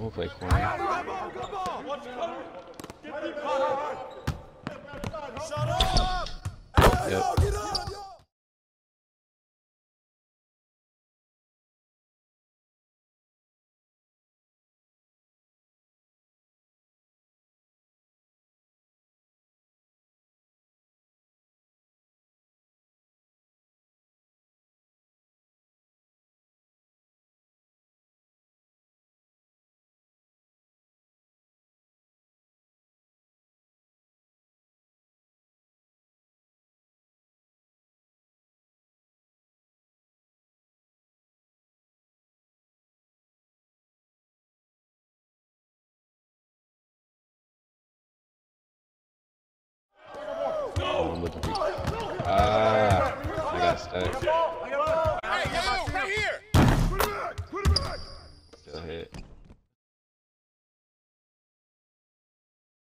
I'm gonna play corner. Yep. I'm looking for Ah, I got stuck.